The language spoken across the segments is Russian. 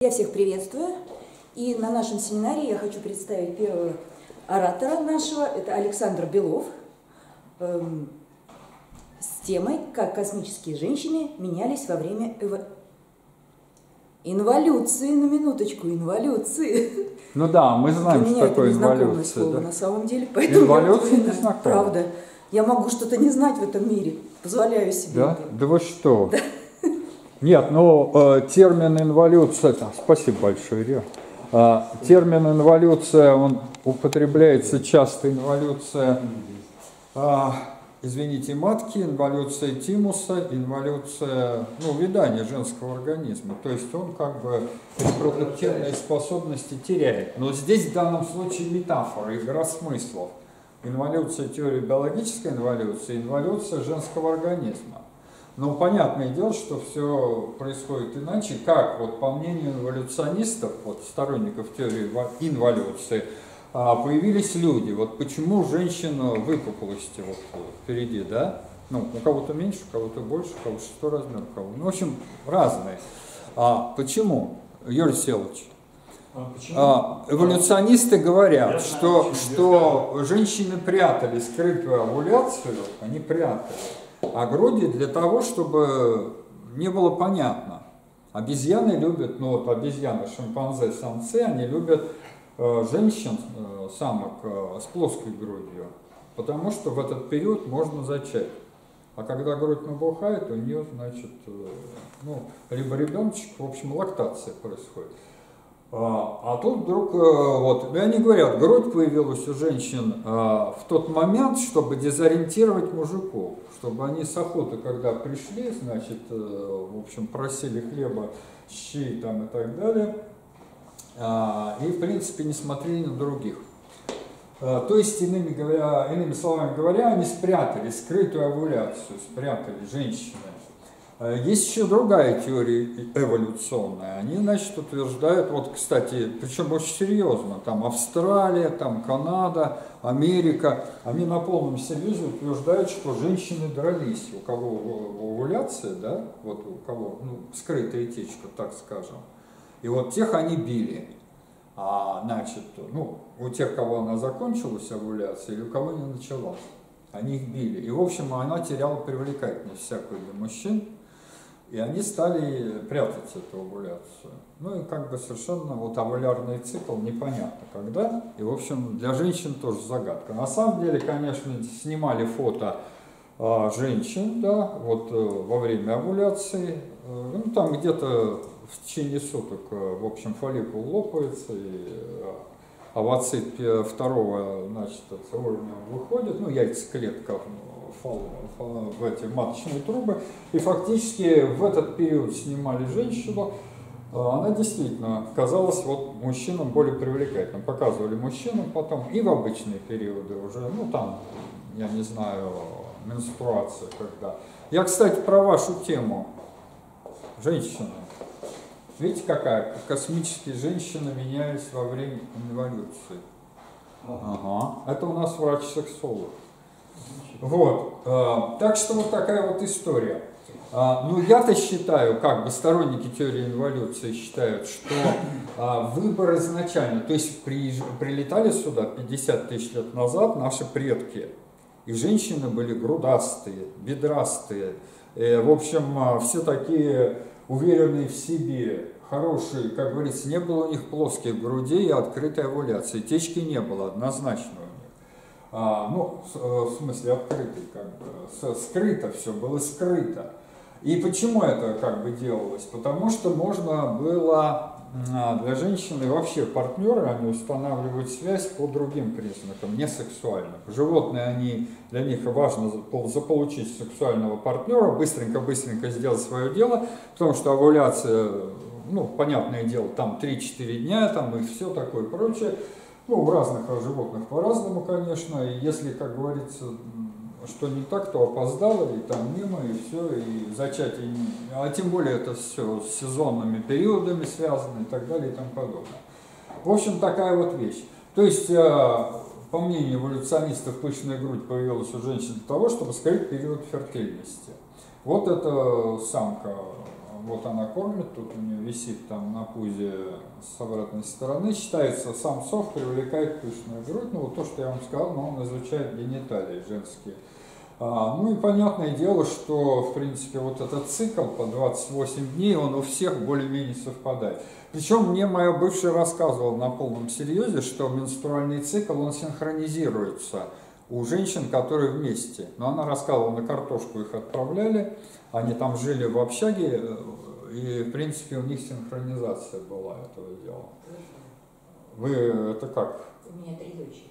Я всех приветствую. И на нашем семинаре я хочу представить первого оратора нашего. Это Александр Белов эм, с темой «Как космические женщины менялись во время эво... инволюции». На минуточку, инволюции. Ну да, мы знаем, Для что такое инволюция. слово да. на самом деле. Поэтому Инволюция я, незнакомая. Правда. Я могу что-то не знать в этом мире. Позволяю себе Да? это. Да вы что? Нет, ну э, термин инволюция, да, спасибо большое, Ира. А, термин инволюция, он употребляется часто, инволюция, а, извините, матки, инволюция тимуса, инволюция, ну, видания женского организма. То есть он как бы репродуктивные способности теряет. Но здесь в данном случае метафора, игра смыслов. Инволюция теории биологической инволюции, инволюция женского организма. Но понятное дело, что все происходит иначе, как вот по мнению эволюционистов, вот сторонников теории во- инволюции, а, появились люди. Вот почему женщина выпуклости вот впереди, да? Ну, у кого-то меньше, у кого-то больше, у кого-то шестой размер, у кого. Ну, в общем, разные. А почему, Юрий Селович? А, эволюционисты говорят, Я что, что женщины прятали скрытую овуляцию, они прятали, а груди для того, чтобы не было понятно. Обезьяны любят, ну вот обезьяны, шимпанзе, самцы, они любят э, женщин, э, самок э, с плоской грудью, потому что в этот период можно зачать. А когда грудь набухает, у нее, значит, ну, либо ребеночек, в общем, лактация происходит. А, а тут вдруг, вот, и они говорят, грудь появилась у женщин в тот момент, чтобы дезориентировать мужиков, чтобы они с охоты, когда пришли, значит, э, в общем, просили хлеба, щи там и так далее, а, и, в принципе, не смотрели на других. Э, То есть, иными, говоря, иными словами говоря, они спрятали скрытую овуляцию, спрятали женщины. Э, Есть еще другая теория эволюционная. Они, значит, утверждают, вот, кстати, причем очень серьезно, там Австралия, там Канада, Америка, они на полном серьезе утверждают, что женщины дрались, у кого овуляция, да, вот у кого, ну, скрытая течка, так скажем. И вот тех они били. А, значит, ну, у тех, кого она закончилась, овуляция, или у кого не началась, они их били. И, в общем, она теряла привлекательность всякую для мужчин, и они стали прятать эту овуляцию. Ну и как бы совершенно вот овулярный цикл непонятно когда. И, в общем, для женщин тоже загадка. На самом деле, конечно, снимали фото а, женщин, да, вот э, во время овуляции. Э, Ну, там где-то в течение суток, э, в общем, фолликул лопается, и э, овоцит второго, значит, уровня выходит, ну, яйцеклетка в, эти маточные трубы, и фактически в этот период снимали женщину, а она действительно казалась вот мужчинам более привлекательной. Показывали мужчинам потом и в обычные периоды уже, ну там, я не знаю, менструация когда. Я, кстати, про вашу тему. Женщины. Видите, какая космические женщины менялись во время инволюции. Ага. Это у нас врач-сексолог. Вот. э, Так что вот такая вот история. А, Ну, я-то считаю, как бы сторонники теории инволюции считают, что а, выбор изначально, то есть приезж- прилетали сюда 50 тысяч лет назад наши предки, и женщины были грудастые, бедрастые, в общем, а, все такие уверенные в себе, хорошие, как говорится, не было у них плоских грудей и открытой овуляции, течки не было однозначно. А, ну, э, в смысле открытый, как бы, скрыто все, было скрыто. И почему это как бы делалось? Потому что можно было а, для женщины вообще партнеры, они устанавливают связь по другим признакам, не сексуальным. Животные, они, для них важно за- пол- заполучить сексуального партнера, быстренько-быстренько сделать свое дело, потому что овуляция, ну, понятное дело, там 3-4 дня, там и все такое прочее. Ну, у разных животных по-разному, конечно. И если, как говорится, что не так, то опоздало, и там мимо, и все, и зачатие, а тем более это все с сезонными периодами связано и так далее и тому подобное. В общем, такая вот вещь. То есть, э, по мнению эволюционистов, пышная грудь появилась у женщин для того, чтобы скрыть период фертильности. Вот эта самка вот она кормит, тут у нее висит там на пузе с обратной стороны, считается, самцов привлекает пышную грудь, ну вот то, что я вам сказал, но он изучает гениталии женские. А, ну и понятное дело, что в принципе вот этот цикл по 28 дней, он у всех более-менее совпадает. Причем мне моя бывшая рассказывала на полном серьезе, что менструальный цикл, он синхронизируется у женщин, которые вместе. Но она рассказывала, на картошку их отправляли, они там жили в общаге, э, и в принципе у них синхронизация была этого дела. Вы это как? У меня три дочери.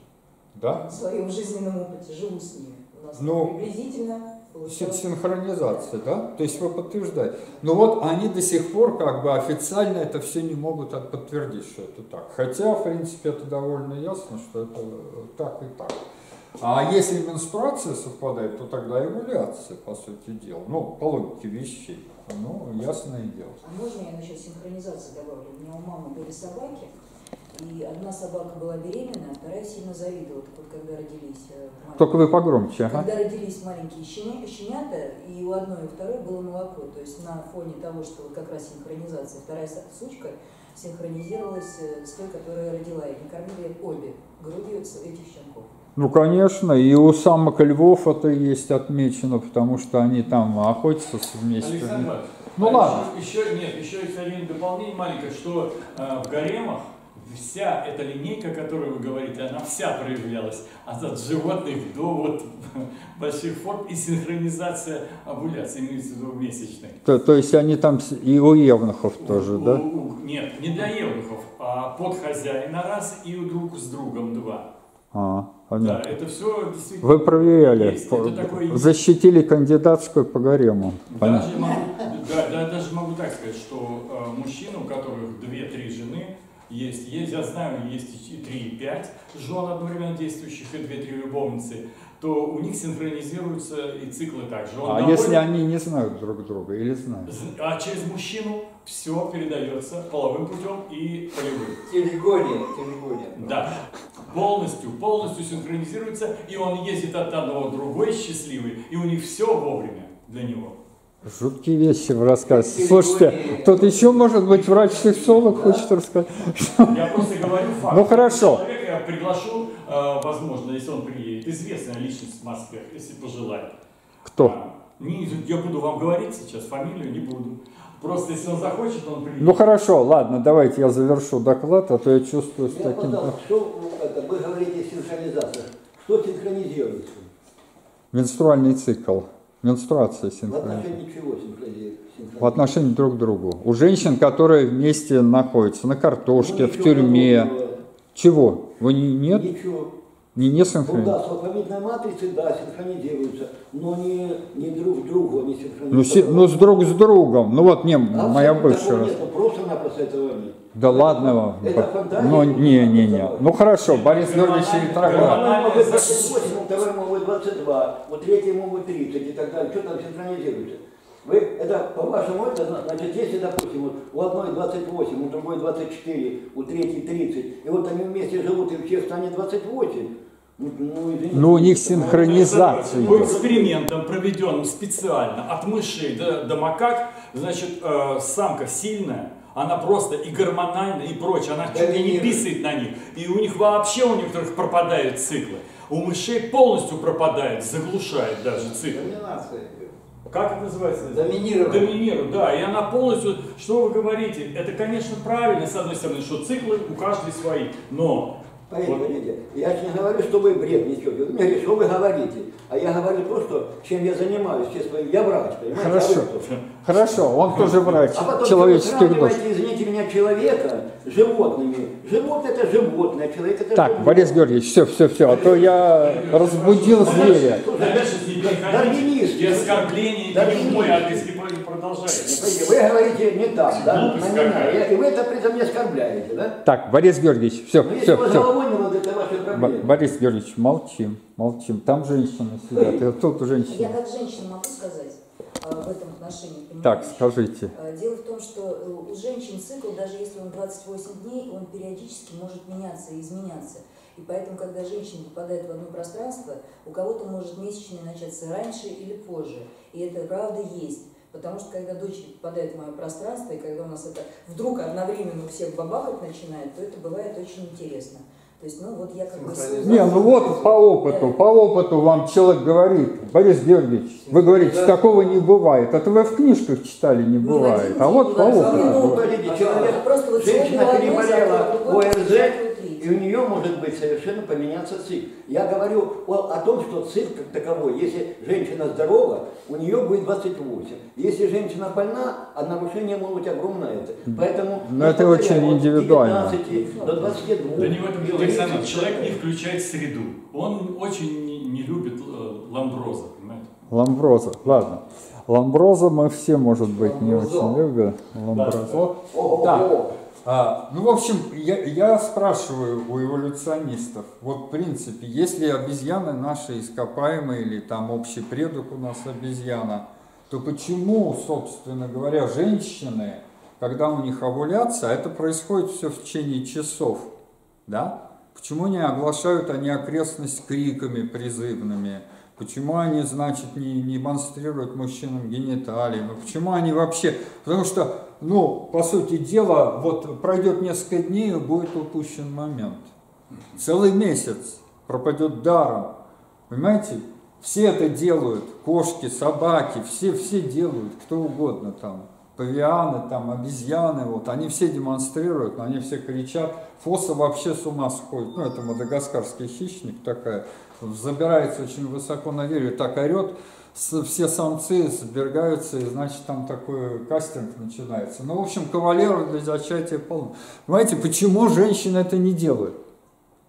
Да? В своем жизненном опыте живу с ними. У нас Ну, приблизительно получается. Синхронизация, да? То есть вы подтверждаете. Но вот они до сих пор как бы официально это все не могут подтвердить, что это так. Хотя, в принципе, это довольно ясно, что это так и так. А если менструация совпадает, то тогда и овуляция, по сути дела. Ну, по логике вещей. Ну, ясное дело. А можно я насчет синхронизации добавлю? У меня у мамы были собаки, и одна собака была беременна, а вторая сильно завидовала. Так вот, когда родились э, маленькие- Только вы погромче, ага. Когда родились маленькие щеня- щенята, и у одной и у второй было молоко. То есть на фоне того, что вот как раз синхронизация, вторая сучка синхронизировалась э, с той, которая родила. И они кормили обе грудью с- этих щенков. Ну, конечно, и у самок львов это есть отмечено, потому что они там охотятся вместе. Александр Ну а ладно. Еще, еще- нет, еще есть один дополнение маленькое, что э, в гаремах вся эта линейка, которую вы говорите, она вся проявлялась. От, от животных до вот больших форм и синхронизация овуляции, имеется в виду месячной. То, то есть они там и у евнухов тоже, У- да? у- у- нет, не для евнухов, а под хозяина раз и у друг с другом два. А, Да, понятно. это все действительно Вы проверяли, есть. Это такое есть. защитили кандидатскую по гарему. Даже могу, да, да, даже могу так сказать, что э, мужчины, у жены, есть, есть, я знаю, есть и три, и пять жен одновременно действующих, и две-три любовницы, то у них синхронизируются и циклы также. Он А доволен, если они не знают друг друга или знают? А через мужчину все передается половым путем и полевым. Телегония, телегония. Да, полностью, полностью синхронизируется, и он ездит от одного к другой счастливый, и у них все вовремя для него. Жуткие вещи в рассказе. Слушайте, тут еще, может быть, врач-сексолог хочет рассказать. Я просто говорю факт. Ну, хорошо. Человека я приглашу, э, возможно, если он приедет. Известная личность в Москве, если пожелает. Кто? А, не, я буду вам говорить сейчас, фамилию не буду. Просто если он захочет, он приедет. Ну хорошо, ладно, давайте я завершу доклад, а то я чувствую с Я таким... подал, что это, вы говорите синхронизация. Что синхронизируется? Менструальный цикл, менструация В синхронизируется. отношении чего синхронизи- синхронизируется? В отношении друг к другу. У женщин, которые вместе находятся на картошке, Ну, в тюрьме. подобного. Чего? Вы не, нет? Ничего. Не, не Ну синхронизируется? да, силовидная матрица, да, синхронизируется, но не, не друг к другу, они Ну, си- синхронизируются. ну, с друг с другом. Ну вот, не, А моя бывшая. нет, ну, просто-напросто этого нет. Да ладно вам. Это фантазия? Ну, не, не, не. Ну хорошо, Борис Георгиевич гормональный- Одной могут 28, у второй могут 22, у третьей могут 30 и так далее. Что там синхронизируется? Вы, это, по-вашему, это, зна- значит, если, допустим, вот у одной 28, у другой 24, у третьей 30, и вот они вместе живут, и у всех станет 28, ну, у них синхронизация По экспериментам, проведенным специально от мышей до, до макак, значит, э, самка сильная, она просто и гормональная, и прочее, она чуть ли не писает на них. И у них вообще, у некоторых пропадают циклы. У мышей полностью пропадает, заглушает даже цикл. Доминация. Как это называется? Доминирование. Доминирует, да. И она полностью, что вы говорите, это, конечно, правильно, с одной стороны, что циклы у каждой свои. Но Поверьте, я же не говорю, что вы бред несете. Вы мне говорите, что вы говорите. А я говорю то, что, чем я занимаюсь. Честно, я врач, понимаете? А Хорошо. Хорошо, он тоже врач А потом человеческих вы душ. извините меня, человека с животными. Животное это животное, человек это Так, животное. Борис Георгиевич, все, все, все, а то я разбудил зверя. оскорбления, и Дарвинисты. в мой адрес Пойди, Вы говорите не так, да? Глупость На меня. Я- И вы это при этом не оскорбляете, да? Так, Борис Георгиевич, все, Но если все, все. головой не надо, это проблема. Борис Георгиевич, молчим, молчим. Там женщины сидят, и вот тут Я женщины. как женщина могу сказать э, в этом отношении. Так, понимаешь? скажите. Э, Дело в том, что э, у женщин цикл, даже если он 28 дней, он периодически может меняться и изменяться. И поэтому, когда женщина попадает в одно пространство, у кого-то может месячный начаться раньше или позже. И это правда есть. Потому что когда дочь попадает в мое пространство, и когда у нас это вдруг одновременно у всех бабахать начинает, то это бывает очень интересно. То есть, ну вот я как бы... Не, ну вот по опыту, по опыту вам человек говорит, Борис Георгиевич, вы говорите, такого не бывает. Это вы в книжках читали, не Ну, бывает. один А вот по день опыту. Ну, подождите, человек, женщина переболела ОРЗ. И у нее может быть совершенно поменяться цикл. Я говорю о, о том, что цикл как таковой, если женщина здорова, у нее будет 28. Если женщина больна, а нарушение может быть огромное. Это. Поэтому, Но это очень от индивидуально. 19 до 22. Да не в этом дело, Александр, человек не включает среду. Он очень не, не любит э, ламброза, понимаете? Ламброза, ладно. Ламброза мы все, может быть, не Ламброзо. очень любим. Ламброзо. Ого-го. Да. А, ну, в общем, я, я спрашиваю у эволюционистов, вот в принципе, если обезьяны наши ископаемые или там общий предок у нас обезьяна, то почему, собственно говоря, женщины, когда у них овуляция, а это происходит все в течение часов, да? Почему не оглашают они окрестность криками призывными? Почему они, значит, не, не демонстрируют мужчинам гениталии? Ну, почему они вообще... Потому что, ну, по сути дела, вот пройдет несколько дней, и будет упущен момент. Целый месяц пропадет даром. Понимаете? Все это делают. Кошки, собаки, все, все делают, кто угодно там. Павианы, там, обезьяны, вот, они все демонстрируют, но они все кричат. Фоса вообще с ума сходит. Ну, это мадагаскарский хищник такая. Забирается очень высоко на дереве, так орет. Все самцы сбергаются, и значит там такой кастинг начинается. Ну, в общем, кавалеров для зачатия полно. Понимаете, почему женщины это не делают?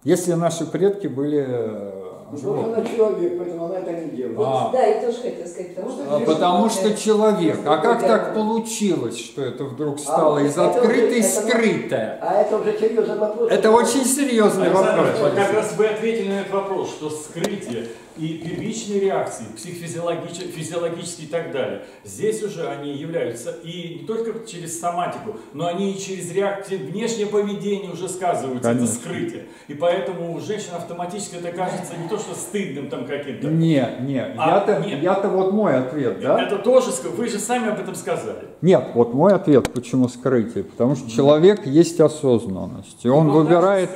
Если наши предки были потому что животными. она человек, поэтому она это не делает. А. Да, я тоже хотела сказать, потому что... А, Потому что человек. А как так получилось, что это вдруг стало из это уже- открытой скрытое? А это уже серьезный вопрос. Это очень серьезный Александр, вопрос. вот как раз вы ответили на этот вопрос, что скрытие и первичные реакции, психофизиологические физиологические и так далее, здесь уже они являются и не только через соматику, но они и через реакции, внешнее поведение уже сказываются, Конечно. это скрытие. И поэтому у женщин автоматически это кажется не то, что стыдным там каким-то. Не, не, А, я-то, я-то вот мой ответ, да? Это тоже, вы же сами об этом сказали. Нет, вот мой ответ, почему скрытие. Потому что человек есть осознанность. И он Вот так выбирает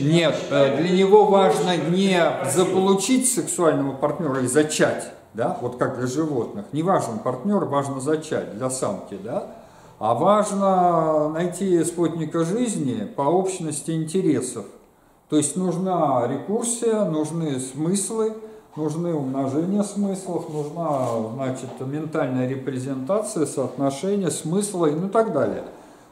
Нет, э, для него важно не заполучить сексуального партнера и зачать, да, вот как для животных. Не важен партнер, важно зачать для самки, да, а важно найти спутника жизни по общности интересов. То есть нужна рекурсия, нужны смыслы, нужны умножения смыслов, нужна, значит, ментальная репрезентация, соотношение смысла и ну так далее.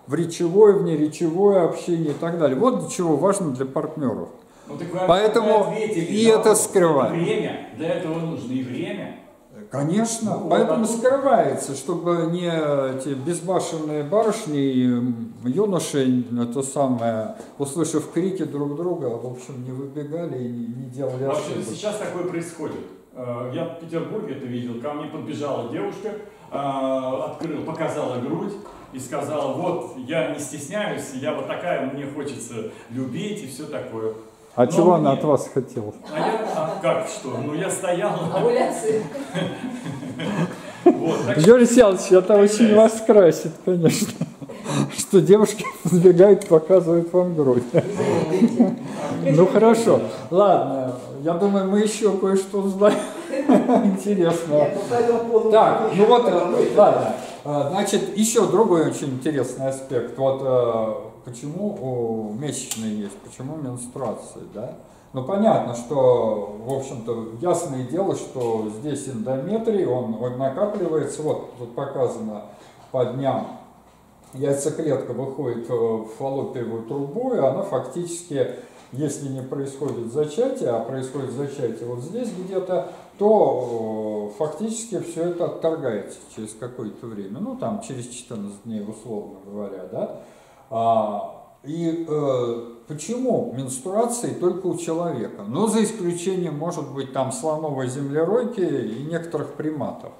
В речевое, в неречевое общение и так далее. Вот для чего важно для партнеров. Ну, так вы Поэтому ответили и это вопрос. скрываем. Время. Для этого нужно и время. Конечно, Ну, поэтому вот, скрывается, чтобы не эти безбашенные барышни и юноши, то самое, услышав крики друг друга, в общем, не выбегали и не, не делали Вообще ошибок. сейчас такое происходит. Э, Я в Петербурге это видел. Ко мне подбежала девушка, э, открыла, показала грудь и сказала, вот, я не стесняюсь, я вот такая, мне хочется любить и все такое. А Но чего она мне- от вас хотела? А я, а как что? Ну я Овуляции. вот, так Георгий Алексеевич, это очень вас красит, конечно. Что девушки подбегают, показывают вам грудь. Ну хорошо, ладно, я думаю, мы еще кое-что узнаем интересного. Нет, ну, Так, ну вот, ладно. А, Значит, еще другой очень интересный аспект. Вот э, почему у месячные есть, почему менструации, да? Ну, понятно, что, в общем-то, ясное дело, что здесь эндометрий, он, он накапливается, вот тут показано по дням, яйцеклетка выходит э, в фаллопиевую трубу, и она фактически, если не происходит зачатие, а происходит зачатие вот здесь где-то, то э, фактически все это отторгается через какое-то время, ну там через 14 дней условно говоря, да. А, и э, почему менструации только у человека? Ну, за исключением, может быть, там слоновой землеройки и некоторых приматов.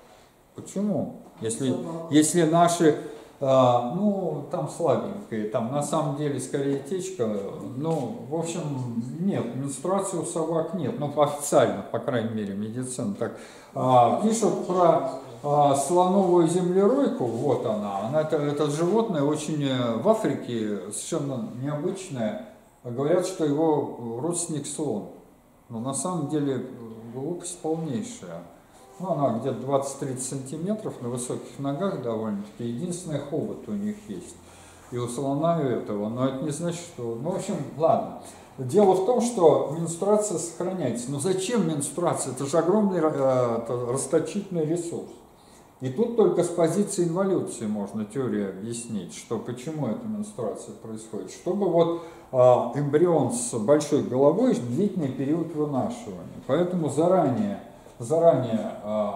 Почему? Если, если наши, а, ну, там слабенькие, там на самом деле скорее течка, ну, в общем, нет, менструации у собак нет, ну, официально, по крайней мере, медицина так а, пишут про слоновую землеройку, вот она, она это, это животное очень э, в Африке совершенно необычное. Говорят, что его родственник слон. Но на самом деле э, глупость полнейшая. Ну, она где-то 20-30 сантиметров на высоких ногах довольно-таки. Единственный хобот у них есть. И у слона этого. Но это не значит, что... Ну, в общем, ладно. Дело в том, что менструация сохраняется. Но зачем менструация? Это же огромный э, расточительный ресурс. И тут только с позиции инволюции можно теорию объяснить, что почему эта менструация происходит. Чтобы вот э, эмбрион с большой головой длительный период вынашивания. Поэтому заранее, заранее э,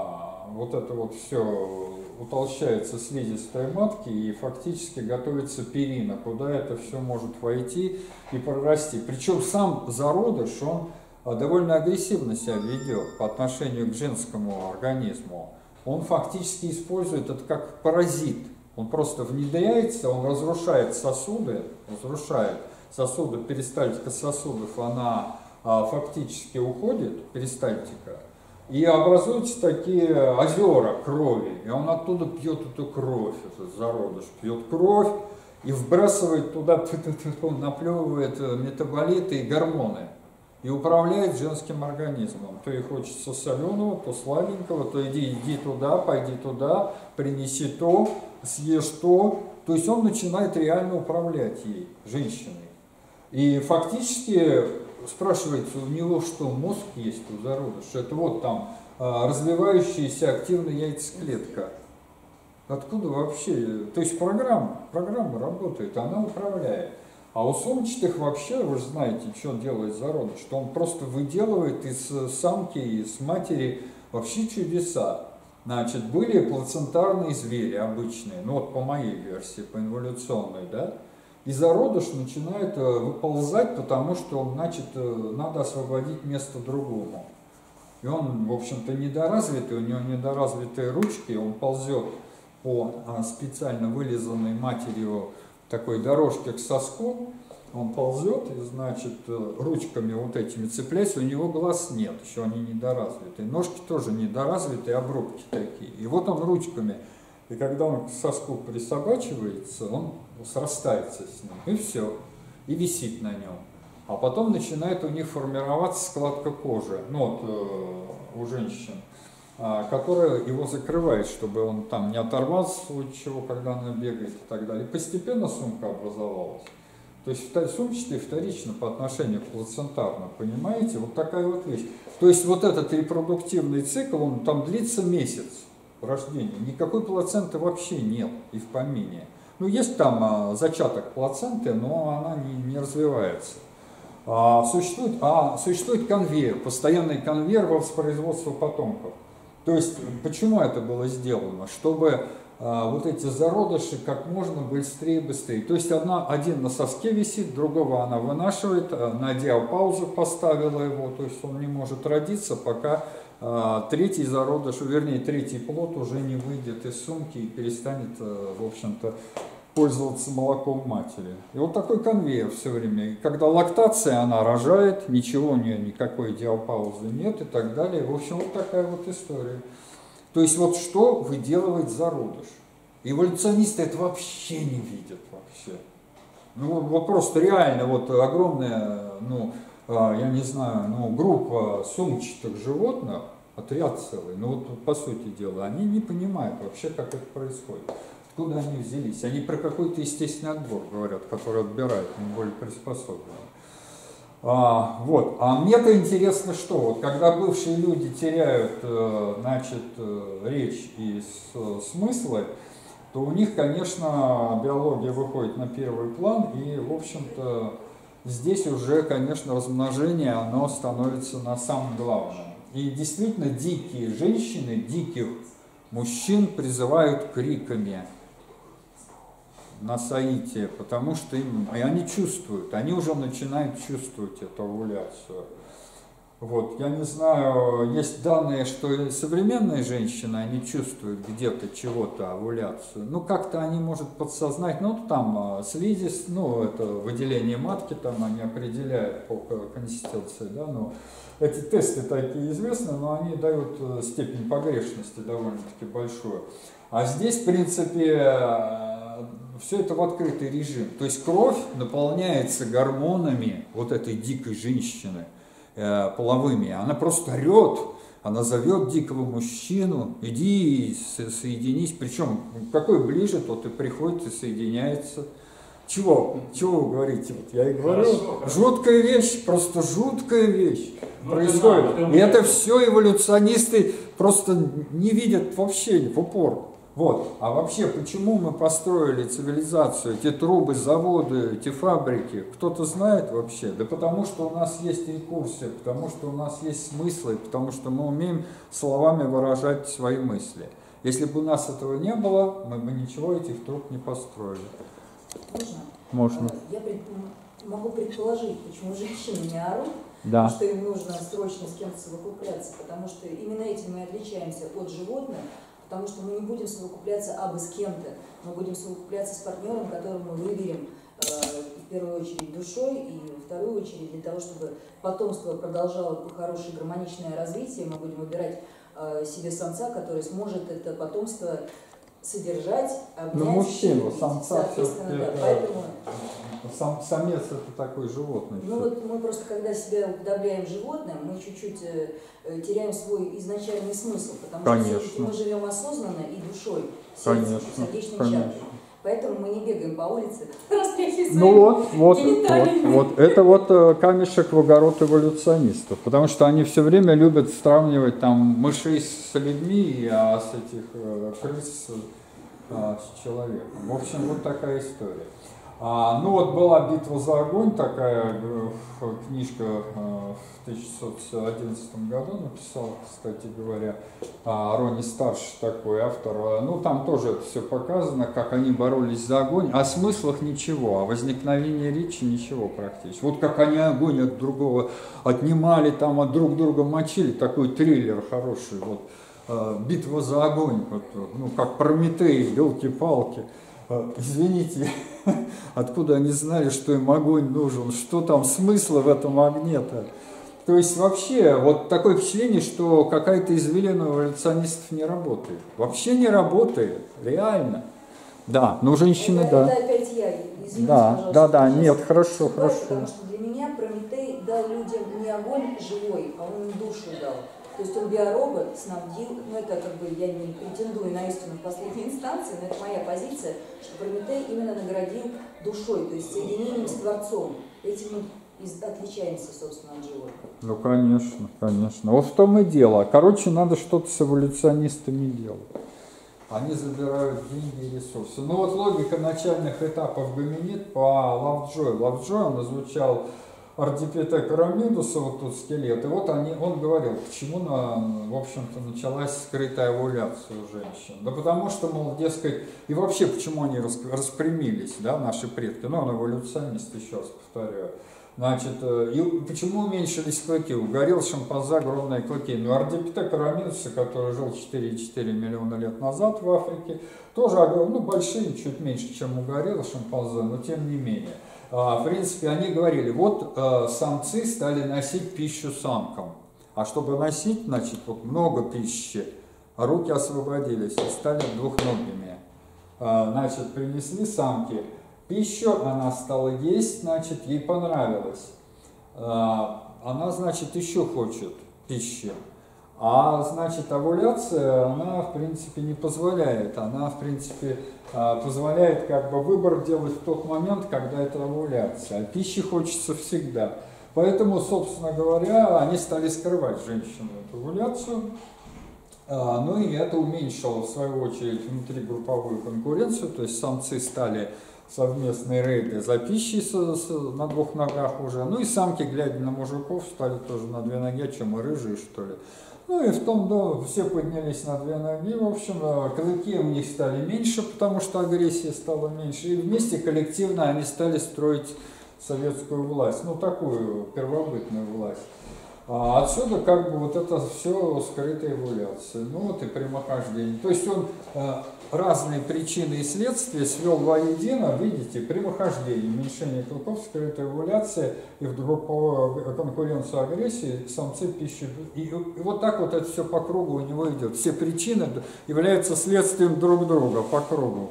вот это вот все утолщается слизистая матки и фактически готовится перина, куда это все может войти и прорасти. Причем сам зародыш, он а, довольно агрессивно себя ведет по отношению к женскому организму. Он фактически использует это как паразит. Он просто внедряется, он разрушает сосуды, разрушает сосуды, перистальтика сосудов, она а, фактически уходит, перистальтика, и образуются такие озера крови, и он оттуда пьет эту кровь, этот зародыш пьет кровь и вбрасывает туда, наплевывает э, метаболиты и гормоны и управляет женским организмом. То ей хочется соленого, то сладенького, то иди, иди туда, пойди туда, принеси то, съешь то. То есть он начинает реально управлять ей, женщиной. И фактически спрашивается, у него что, мозг есть у зародыша? Это вот там а, развивающаяся активная яйцеклетка. Откуда вообще? То есть программа, программа работает, она управляет. А у сумчатых вообще, вы же знаете, что делает зародыш, что он просто выделывает из самки, из матери вообще чудеса. Значит, были плацентарные звери обычные, ну вот по моей версии, по инволюционной, да, и зародыш начинает э, выползать, потому что, значит, э, надо освободить место другому. И он, в общем-то, недоразвитый, у него недоразвитые ручки, он ползет по а, специально вылизанной матерью такой дорожке к соску, он ползет и, значит, э, ручками вот этими цепляется, у него глаз нет, еще они недоразвитые. Ножки тоже недоразвитые, обрубки такие. И вот он ручками, и когда он к соску присобачивается, он срастается с ним, и все, и висит на нем. А потом начинает у них формироваться складка кожи, ну вот э, у женщин, которая его закрывает, чтобы он там не оторвался случае чего, когда она бегает и так далее. Постепенно сумка образовалась. То есть сумчатый вторично по отношению к плацентарно, понимаете? Вот такая вот вещь. То есть вот этот репродуктивный цикл, он там длится месяц рождения. Никакой плаценты вообще нет и в помине. Ну, есть там а, зачаток плаценты, но она не, не развивается. А, существует, а, существует конвейер, постоянный конвейер во воспроизводство потомков. То есть, почему это было сделано? Чтобы а, вот эти зародыши как можно быстрее быстрее. То есть, одна, один на соске висит, другого она вынашивает, а, на диапаузу поставила его, то есть он не может родиться, пока а, третий зародыш, вернее, третий плод уже не выйдет из сумки и перестанет, а, в общем-то, пользоваться молоком матери. И вот такой конвейер все время. И когда лактация, она рожает, ничего у нее, никакой диапаузы нет и так далее. В общем, вот такая вот история. То есть вот что выделывает зародыш? Эволюционисты это вообще не видят вообще. Ну вот просто реально вот огромная, ну, а, я не знаю, ну, группа сумчатых животных, отряд целый, ну вот по сути дела, они не понимают вообще, как это происходит. Откуда они взялись? Они про какой-то естественный отбор говорят, который отбирает наиболее приспособленных. А, вот. А мне-то интересно, что вот когда бывшие люди теряют, э, значит, э, речь и смыслы, то у них, конечно, биология выходит на первый план, и, в общем-то, здесь уже, конечно, размножение, оно становится на самом главном. И действительно, дикие женщины, диких мужчин призывают криками на Саите, потому что им, и они чувствуют, они уже начинают чувствовать эту овуляцию. Вот, я не знаю, есть данные, что и современные женщины, они чувствуют где-то чего-то, овуляцию. Ну, как-то они, может, подсознать, ну, там, а, слизис, ну, это выделение матки, там они определяют по консистенции, да, но эти тесты такие известны, но они дают э, степень погрешности довольно-таки большую. А здесь, в принципе, э, все это в открытый режим. То есть кровь наполняется гормонами вот этой дикой женщины – Э, половыми, она просто орет, она зовет дикого мужчину, иди соединись, причем какой ближе, тот и приходит и соединяется. Чего? Чего вы говорите? Вот я и говорю, хорошо, жуткая вещь, просто жуткая вещь ну, происходит. Это, и это все эволюционисты просто не видят вообще в упор. Вот. А вообще, почему мы построили цивилизацию, эти трубы, заводы, эти фабрики? Кто-то знает вообще? Да потому что у нас есть рекурсия, потому что у нас есть смыслы, потому что мы умеем словами выражать свои мысли. Если бы у нас этого не было, мы бы ничего этих труб не построили. Можно? Можно. Я пред... могу предположить, почему женщины не орут, да. что им нужно срочно с кем-то совокупляться, потому что именно этим мы отличаемся от животных, потому что мы не будем совокупляться абы с кем-то, мы будем совокупляться с партнером, которого мы выберем э, в первую очередь душой и во вторую очередь для того, чтобы потомство продолжало хорошее гармоничное развитие, мы будем выбирать э, себе самца, который сможет это потомство содержать, обнять. Ну, мужчину, самца все-таки, да, поэтому... Сам, самец это такой животный. Ну вот мы просто, когда себя уподобляем животным, мы чуть-чуть э, э, теряем свой изначальный смысл, потому Конечно. что мы живем осознанно и душой, сердцем, сердечным Конечно. Поэтому мы не бегаем по улице, растряхивая Ну вот, вот, вот, вот, это вот э, камешек в огород эволюционистов, потому что они все время любят сравнивать там мышей с людьми, а с этих э, крыс а, с человеком. В общем, вот такая история. А, ну вот была «Битва за огонь», такая э, книжка э, в 1911 году написал, кстати говоря, а, Рони Старш такой автор. Ну там тоже это все показано, как они боролись за огонь, о смыслах ничего, о возникновении речи ничего практически. Вот как они огонь от другого отнимали, там от друг друга мочили, такой триллер хороший, вот э, «Битва за огонь», вот, ну как Прометей, елки-палки. Извините, откуда они знали, что им огонь нужен, что там смысла в этом огне-то. То есть вообще вот такое впечатление, что какая-то извилина у эволюционистов не работает. Вообще не работает, реально. Да, но женщины, это, да. Это опять я, извините, да, да, да, нет, хорошо, хорошо. Потому что для меня Прометей дал людям не огонь живой, а он им душу дал. То есть он биоробот снабдил, ну это как бы я не претендую на истину в последней инстанции, но это моя позиция, что Прометей именно наградил душой, то есть соединением с Творцом. Этим мы отличаемся, собственно, от животных. Ну, конечно, конечно. Вот в том и дело. Короче, надо что-то с эволюционистами делать. Они забирают деньги и ресурсы. Ну вот логика начальных этапов гоминид по Лавджой. Лавджой, он изучал Ардипитекарамидуса, вот тут скелет, и вот они, он говорил, почему, на, в общем-то, началась скрытая овуляция у женщин. Да потому что, мол, дескать, и вообще, почему они распрямились, да, наши предки, ну, он эволюционист, еще раз повторяю. Значит, э, и почему уменьшились клыки? Угорел шимпанзе огромные клыки. Но ардипитекарамидуса, который жил 4,4 миллиона лет назад в Африке, тоже ну, большие, чуть меньше, чем угорел шимпанзе, но тем не менее. А, в принципе, они говорили, вот э, самцы стали носить пищу самкам. А чтобы носить, значит, вот много пищи, руки освободились и стали двухногими. А, значит, принесли самки пищу, она стала есть, значит, ей понравилось. А, она, значит, еще хочет пищи. А значит, овуляция, она в принципе не позволяет. Она в принципе а, позволяет как бы выбор делать в тот момент, когда это овуляция. А пищи хочется всегда. Поэтому, собственно говоря, они стали скрывать женщину эту овуляцию. А, ну и это уменьшило, в свою очередь, внутригрупповую конкуренцию, то есть самцы стали совместные рейды за пищей на двух ногах уже. Ну и самки, глядя на мужиков, стали тоже на две ноги, чем и рыжие, что ли. Ну и в том, да, все поднялись на две ноги, в общем, клыки у них стали меньше, потому что агрессия стала меньше, и вместе коллективно они стали строить советскую власть, ну такую первобытную власть. А отсюда как бы вот это все скрытая эволюция. Ну вот и прямохождение. То есть он э, разные причины и следствия свел воедино, видите, прямохождение, уменьшение клыков, скрытая эволюция и в групповую конкуренцию агрессии самцы пищи. И, и вот так вот это все по кругу у него идет. Все причины являются следствием друг друга по кругу.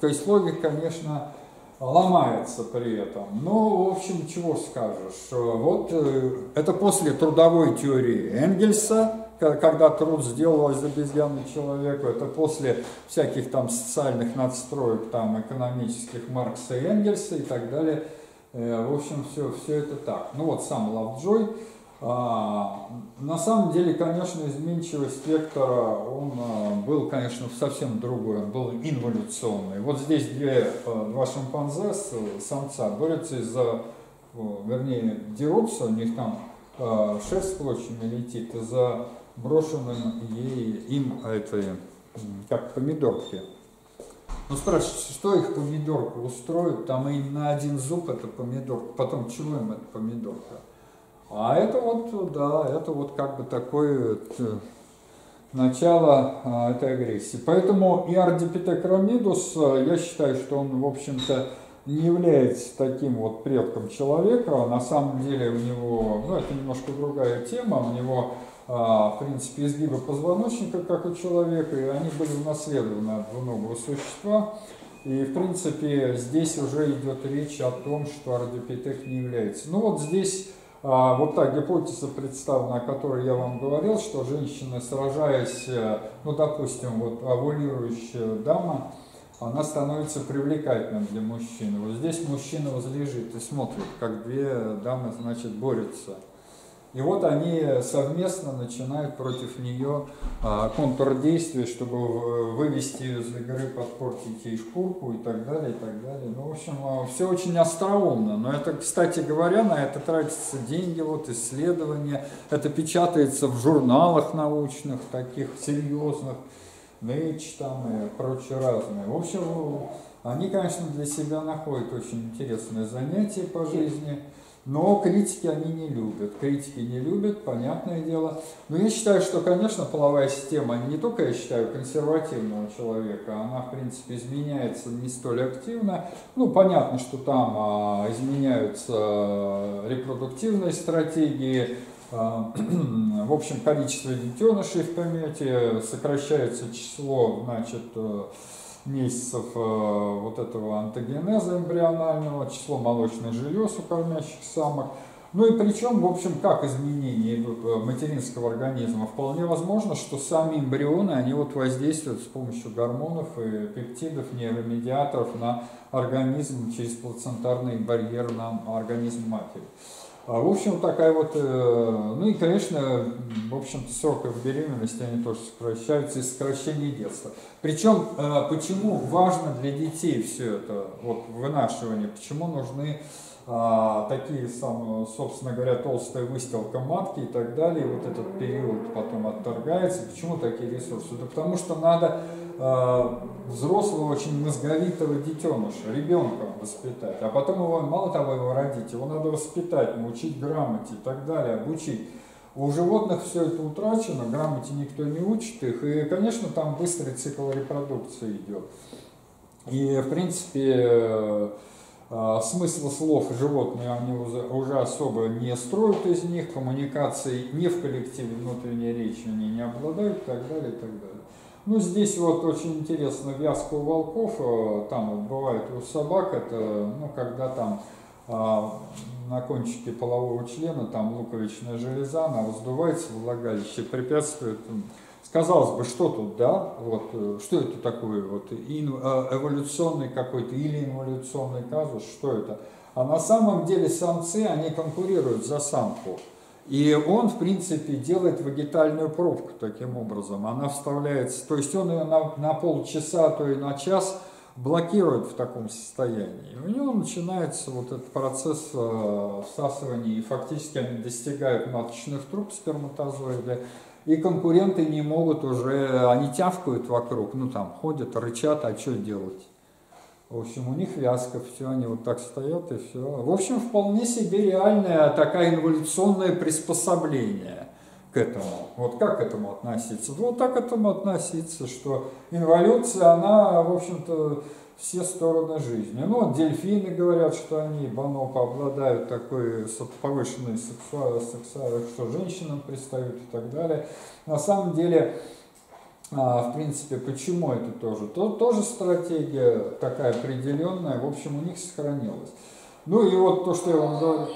То есть логика, конечно, ломается при этом. Но, в общем, чего скажешь? Вот э, это после трудовой теории Энгельса, когда труд сделал из обезьяны человеку, это после всяких там социальных надстроек, там экономических Маркса и Энгельса и так далее. Э, в общем, все, все это так. Ну вот сам Лавджой, а, на самом деле, конечно, изменчивость вектора, он а, был, конечно, совсем другой, он был инволюционный. Вот здесь две, а, два шимпанзе, самца, борются из-за, вернее, дерутся, у них там шерсть клочьями летит из-за брошенным ей, им этой, как помидорки. Ну спрашивают, что их помидорка устроит, там и на один зуб это помидорка, потом чего им эта помидорка? А это вот, да, это вот как бы такое э, начало а, этой агрессии. Поэтому и ардипитекромидус, э, я считаю, что он, в общем-то, не является таким вот предком человека. На самом деле у него, ну это немножко другая тема, у него, а, в принципе, изгибы позвоночника, как у человека, и они были унаследованы от двуногого существа. И, в принципе, здесь уже идет речь о том, что ардипитек не является. Ну вот здесь а, вот та гипотеза представлена, о которой я вам говорил, что женщина, сражаясь, э, ну, допустим, вот овулирующая дама, она становится привлекательным для мужчины. Вот здесь мужчина возлежит и смотрит, как две дамы, значит, борются. И вот они совместно начинают против нее а, контрдействие, чтобы вывести из игры, подпортить ей шкурку и так далее, и так далее. Ну, в общем, а, все очень остроумно. Но это, кстати говоря, на это тратятся деньги, вот исследования. Это печатается в журналах научных, таких серьезных, Nature там и прочее разные. В общем, они, конечно, для себя находят очень интересное занятие по жизни. Но критики они не любят. Критики не любят, понятное дело. Но я считаю, что, конечно, половая система не только, я считаю, консервативного человека, она, в принципе, изменяется не столь активно. Ну, понятно, что там а, изменяются репродуктивные стратегии, а, в общем, количество детенышей в помете, сокращается число, значит, месяцев э, вот этого антогенеза эмбрионального, число молочных желез у кормящих самок. Ну и причем, в общем, как изменение э, материнского организма? Вполне возможно, что сами эмбрионы, они вот воздействуют с помощью гормонов и пептидов, нейромедиаторов на организм через плацентарный барьер на организм матери. А, в общем, такая вот, э, ну и, конечно, в общем-то, сроков беременности они тоже сокращаются и сокращение детства. Причем, э, почему важно для детей все это, вот, вынашивание, почему нужны а, такие, сам, собственно говоря, толстая выстилка матки и так далее, и вот этот период потом отторгается. Почему такие ресурсы? Да потому что надо а, взрослого, очень мозговитого детеныша, ребенка воспитать, а потом его, мало того, его родить, его надо воспитать, научить грамоте и так далее, обучить. У животных все это утрачено, грамоте никто не учит их, и, конечно, там быстрый цикл репродукции идет. И, в принципе, а, смысл слов животные они уже особо не строят из них, коммуникации не в коллективе внутренней речи они не обладают и так далее, и так далее. Ну, здесь вот очень интересно вязка у волков, э, там вот бывает у собак, это, ну, когда там а, на кончике полового члена, там луковичная железа, она раздувается, влагалище препятствует Казалось бы, что тут, да, вот, э, что это такое, вот, э, эволюционный какой-то или инволюционный казус, что это? А на самом деле самцы, они конкурируют за самку. И он, в принципе, делает вагитальную пробку таким образом. Она вставляется, то есть он ее на, на полчаса, то и на час блокирует в таком состоянии. У него начинается вот этот процесс э, всасывания, и фактически они достигают маточных труб сперматозоида, и конкуренты не могут уже, они тявкают вокруг, ну там ходят, рычат, а что делать? В общем, у них вязка, все, они вот так стоят и все. В общем, вполне себе реальное такая инволюционное приспособление к этому. Вот как к этому относиться? Вот так к этому относиться, что инволюция, она, в общем-то, все стороны жизни. Ну, дельфины говорят, что они, бонопо, обладают такой повышенной сексуальностью, что женщинам пристают и так далее. На самом деле, а, в принципе, почему это тоже? То, тоже стратегия такая определенная, в общем, у них сохранилась. Ну и вот то, что я вам говорю,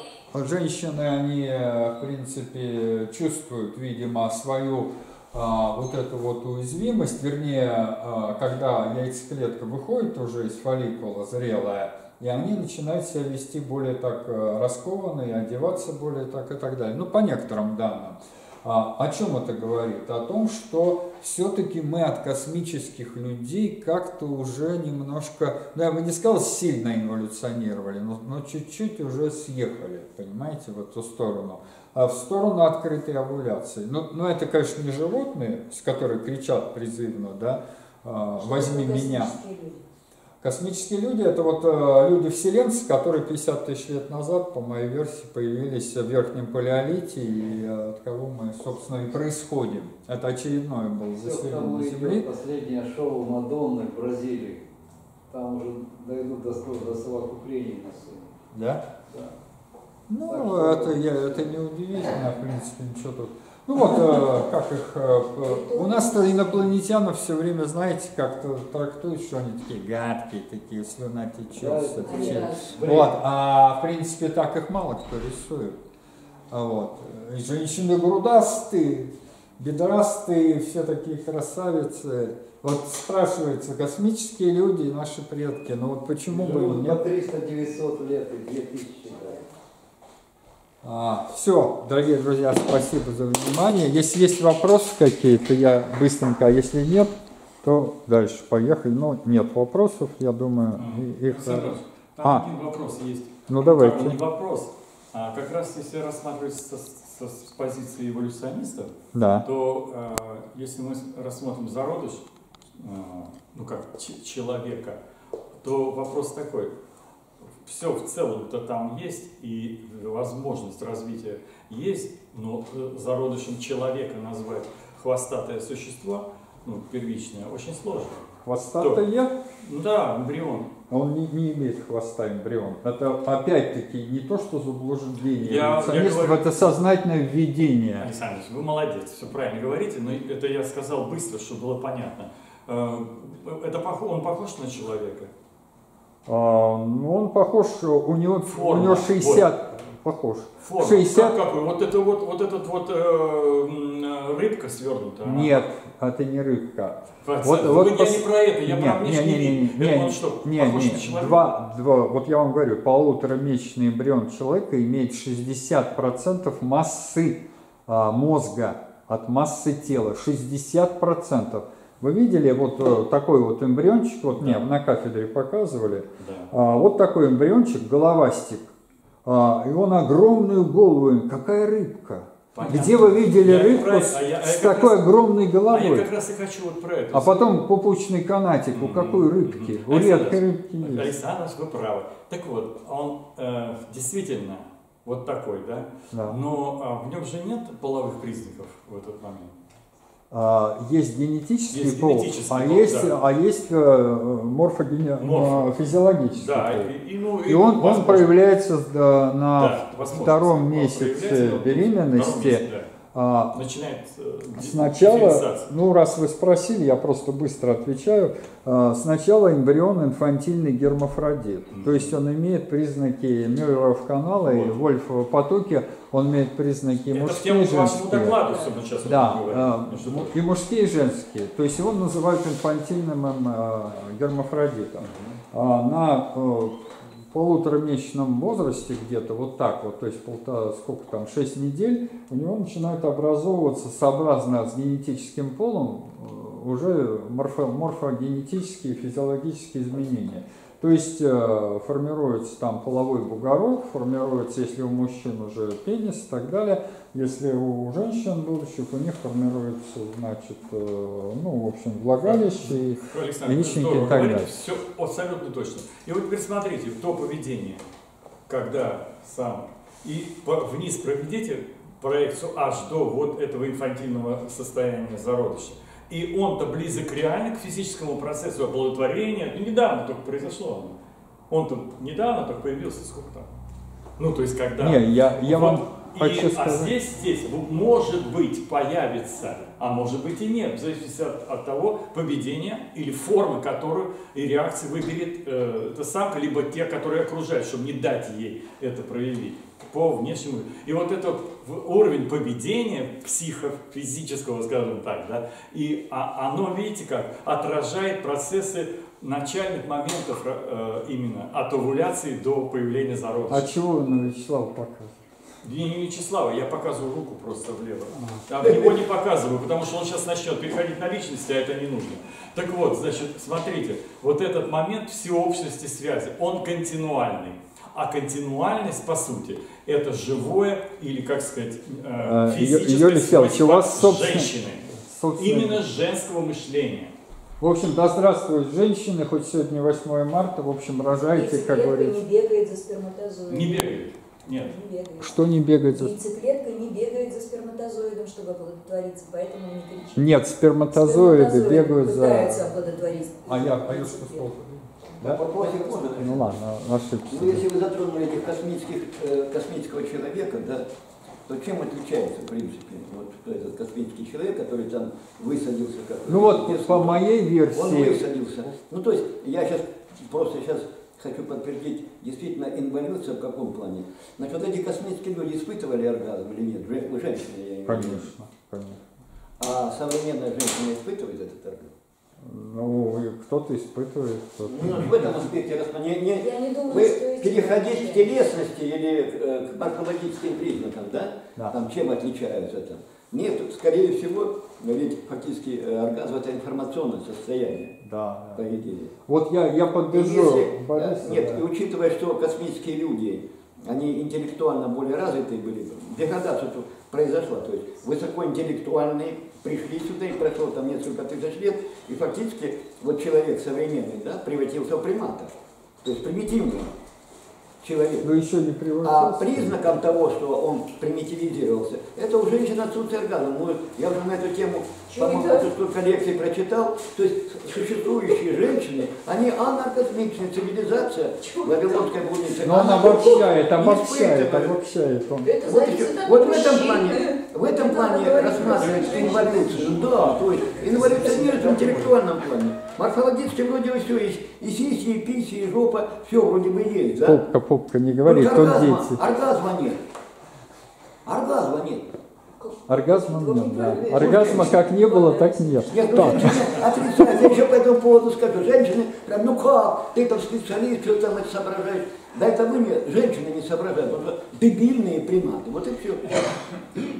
женщины, они, в принципе, чувствуют, видимо, свою а, вот эту вот уязвимость, вернее, а, когда яйцеклетка выходит уже из фолликула зрелая, и они начинают себя вести более так а, раскованно и одеваться более так и так далее. Ну, по некоторым данным. А, о чем это говорит? О том, что все-таки мы от космических людей как-то уже немножко, ну я бы не сказал сильно инволюционировали, но, чуть-чуть уже съехали, понимаете, в эту сторону. А в сторону открытой овуляции. Но, но это, конечно, не животные, с которыми кричат призывно, да, а, возьми меня. Люди. Космические люди – это вот э, люди вселенцы, которые 50 тысяч лет назад, по моей версии, появились в Верхнем Палеолите, и э, от кого мы, собственно, и происходим. Это очередное было заселение Земли. Последнее шоу Мадонны в Бразилии. Там уже дойдут до, до совокупления на сцене. Да? Да. Ну, это, я, это не удивительно, в принципе, ничего тут ну вот, э, как их, э, у нас-то инопланетянов все время, знаете, как-то трактуют, что они такие гадкие, такие, слюна течет, все течет. Вот, а в принципе так их мало кто рисует. А вот. И женщины грудастые, бедрастые, все такие красавицы. Вот спрашивается, космические люди, наши предки, ну вот почему бы им нет? 300-900 лет и 2000 а, все, дорогие друзья, спасибо за внимание. Если есть вопросы какие-то, я быстренько, а если нет, то дальше поехали. Но нет вопросов, я думаю, а, их... Там а. один вопрос есть. Ну давайте. не вопрос, а как раз если рассматривать со, со, с позиции эволюционистов, да. то э, если мы рассмотрим зародыш, э, ну как человека, то вопрос такой, все в целом-то там есть, и возможность развития есть, но э, зародышем человека назвать хвостатое существо, ну, первичное, очень сложно. Хвостатое? Ну да, эмбрион. Он не, не имеет хвоста эмбрион. Это опять-таки не то, что заблуждение. Я, я говорю... это сознательное введение. Александр, вы молодец, все правильно говорите, но это я сказал быстро, чтобы было понятно. Э, это он похож на человека? А, ну, он похож, у него, Форма, у него 60, вот. похож. Форма. 60. Как, какой? Вот это вот, вот этот вот э, рыбка свернутая? Нет, это не рыбка. Вот, вот, вот, я пос... не про это, я нет, про внешний не, не, не, вид. Не, не, он что, не, не? Два, два, вот я вам говорю, полуторамесячный эмбрион человека имеет 60% массы а, мозга от массы тела. 60%. Вы видели вот э, такой вот эмбриончик, вот мне на кафедре показывали, да. а, вот такой эмбриончик, головастик, а, и он огромную голову, какая рыбка. Понятно. Где вы видели я рыбку про... с, а я, с такой раз... огромной головой? А я как раз и хочу вот про это. А потом попучный канатик, у какой рыбки? Mm-hmm. У редкой рыбки есть. Александр, вы правы. Так вот, он э, действительно вот такой, да? да. Но э, в нем же нет половых признаков в этот момент. А, есть генетический есть пол, генетический а, пол, есть, да. а есть э, морфогене... Морфо. физиологический да, пол. И, и, ну, и, и он, он проявляется на да, втором месяце беременности. Месяце, да а, начинает э, Сначала, ну раз вы спросили, я просто быстро отвечаю. А, сначала эмбрион инфантильный гермафродит, mm-hmm. то есть он имеет признаки Мюллеров канала вот. и Вольфова потоки, он имеет признаки Это мужские и женские. Докладу, сейчас да, а, и мужские и женские. То есть его называют инфантильным э, гермафродитом. Mm-hmm. На э, полуторамесячном возрасте где-то, вот так вот, то есть полтора, сколько там, 6 недель, у него начинают образовываться сообразно с генетическим полом э, уже морфо, морфогенетические физиологические изменения. То есть э, формируется там половой бугорок, формируется, если у мужчин уже пенис и так далее. Если у женщин будущих, у них формируется, значит, э, ну, в общем, влагалище и яичники и так далее. все абсолютно точно. И вот теперь смотрите, то поведение, когда сам, и вниз проведите проекцию аж до вот этого инфантильного состояния зародыша. И он-то близок реально к физическому процессу оплодотворения. Ну, недавно только произошло оно. Он-то недавно только появился, сколько там? Ну, то есть, когда... Не, я, я Вот. вам И- хочу а сказать. здесь, здесь, ну, может быть, появится, а может быть и нет, в зависимости от, от того поведения или формы, которую и реакции выберет э, эта самка, либо те, которые окружают, чтобы не дать ей это проявить по внешнему. И вот этот уровень поведения психофизического, скажем так, да, и а- оно, видите как, отражает процессы начальных моментов э, именно от овуляции до появления зародыша. А чего на Вячеслава показываете? Не, не Вячеслава, я показываю руку просто влево. А в него не показываю, потому что он сейчас начнет переходить на личности, а это не нужно. Так вот, значит, смотрите, вот этот момент всеобщности связи, он континуальный. А континуальность, по сути, это живое или, как сказать, э, Ю- физическое Юрий женщины. Собственно, Именно женского мышления. В общем, да здравствуют женщины, хоть сегодня 8 марта, в общем, рожайте, как говорится. не бегает за сперматозоидом. Не бегает. Нет. Не бегает. Что не бегает за... Яйцеклетка не бегает за сперматозоидом, чтобы оплодотвориться, поэтому не кричит. Нет, сперматозоиды Сперматозоид бегают за... оплодотворить. А я, а я что сказал? Да? Вопросик можно? Ну ладно, ошибся. Ну, если вы затронули этих космических, э, космического человека, да, то чем отличается, в принципе, вот этот космический человек, который там высадился как Ну вот, по моей Он версии, высадился. Ну, то есть, я сейчас, просто сейчас хочу подтвердить, действительно, инволюция в каком плане. Значит, вот эти космические люди испытывали оргазм или нет? Женщины, я имею в виду. конечно, конечно. А современная женщина испытывает этот оргазм? Ну, кто-то испытывает, кто-то... Ну, в этом аспекте, не, не, Я не думаю, Вы что эти переходите к телесности или э, к морфологическим признакам, да? Да. Там чем отличаются там? Нет, скорее всего, ведь фактически э, оргазм это информационное состояние, Да, да. Вот я, я поддержу если, Бориса. э, нет, да. и учитывая, что космические люди, они интеллектуально более развитые были, деградация тут произошла, то есть высокоинтеллектуальные пришли сюда и прошло там несколько тысяч лет, и фактически вот человек современный, да, превратился в примата, то есть примитивный человек. Ну еще не А признаком того, что он примитивизировался, это у женщин отсутствие оргазма. Может, я уже на эту тему, по-моему, это? столько лекций прочитал. То есть существующие женщины, они анаркосмичная цивилизация, Вавилонская блудница. Но он она обобщает, обобщает, обобщает. Он. Это Вот, еще- от вот в этом плане, в этом Это плане женщина. инволюцию. Да, то есть инволюционирует в интеллектуальном плане. Морфологически вроде бы все есть. И сиси, и писи, и жопа, все вроде бы есть, да? Попка, попка, не говори, Только то оргазма, дети. оргазма нет. Оргазма нет. Оргазма нет, да. Оргазма как не было, так нет. Нет, ну Так, отрицают. Я еще по этому поводу скажу. Женщины прям, ну как, ты там специалист, что там это соображаешь. Да это вы, не, женщины не соображают, потому что дебильные приматы. Вот и все.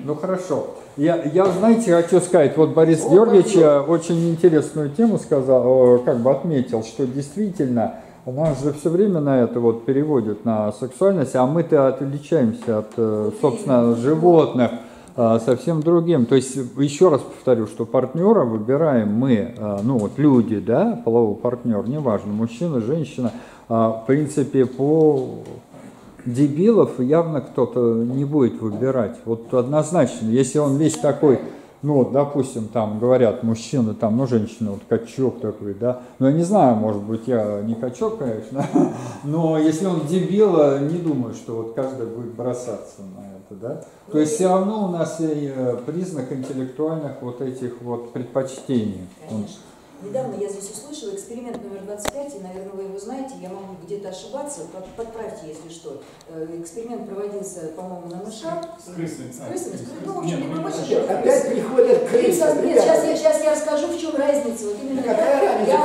ну хорошо. Я, я, знаете, хочу сказать, вот Борис Вот Георгиевич пойдем. э, очень интересную тему сказал, э, как бы отметил, что действительно нас же все время на это вот переводят на сексуальность, а мы-то отличаемся от, э, собственно, животных совсем другим. То есть, еще раз повторю, что партнера выбираем мы, э, ну вот люди, да, половой партнер, неважно, мужчина, женщина, а, в принципе, по дебилов явно кто-то не будет выбирать. Вот однозначно, если он весь такой, ну вот, допустим, там говорят мужчины, там, ну, женщины, вот качок такой, да, ну, я не знаю, может быть, я не качок, конечно, но если он дебил, э, не думаю, что вот каждый будет бросаться на это, да. То есть все равно у нас и э, признак интеллектуальных вот этих вот предпочтений. Он- Конечно. Недавно я здесь услышала эксперимент номер 25, и, наверное, вы его знаете, я могу где-то ошибаться, под- подправьте, если что. Э, Эксперимент проводился, по-моему, на мышах. С крысами. С крысами. Ну, в Нет, общем, не ну, Опять крысы. приходят крысы. сейчас, нет, ребята. сейчас, я, сейчас я расскажу, в чем разница. Вот именно Какая я, разница? я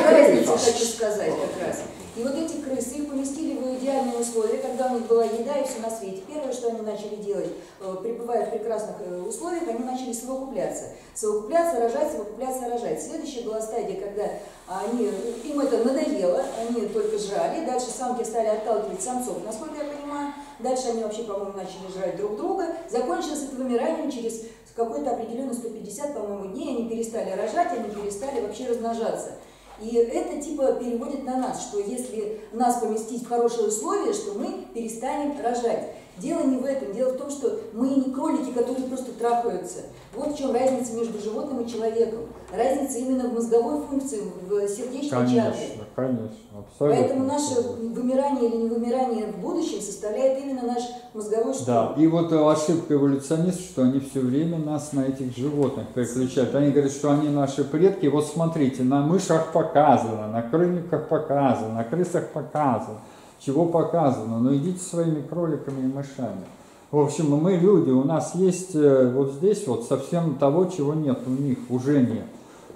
Крыса разнице крыса. хочу сказать как раз. И вот эти крысы, поместили в идеальные условия, когда у них была еда и все на свете. Первое, что они начали делать, э, пребывая в прекрасных э, условиях, они начали совокупляться. Совокупляться, рожать, совокупляться, рожать. Следующая была стадия, когда они, им это надоело, они только жрали, дальше самки стали отталкивать самцов, насколько я понимаю. Дальше они вообще, по-моему, начали жрать друг друга. Закончилось это вымиранием через какой-то определенный 150, по-моему, дней. Они перестали рожать, они перестали вообще размножаться. И это типа переводит на нас, что если нас поместить в хорошие условия, что мы перестанем рожать. Дело не в этом, дело в том, что мы не кролики, которые просто трахаются. Вот в чем разница между животным и человеком. Разница именно в мозговой функции, в сердечной Конечно, чакре. конечно, абсолютно. Поэтому наше вымирание или не вымирание в будущем составляет именно наш мозговой штурм. Да, и вот ошибка эволюционистов, что они все время нас на этих животных переключают. Они говорят, что они наши предки. Вот смотрите, на мышах показано, на кроликах показано, на крысах показано. Чего показано? Ну идите своими кроликами и мышами. В общем, мы люди, у нас есть э, вот здесь вот совсем того, чего нет у них, уже нет.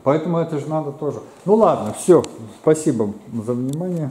Поэтому это же надо тоже. Ну ладно, все. Спасибо за внимание.